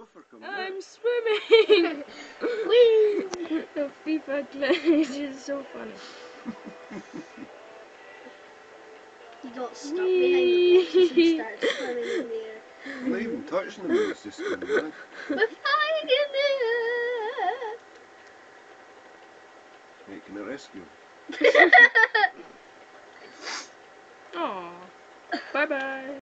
Gopher coming. I'm swimming! Whee! the FIFA glitch is so funny. you got stuck Whee! behind the boxes and started swimming in the air. I'm not even touching him, he's just coming out. We're flying in the air! Hey, can I rescue him? Aww. Bye bye.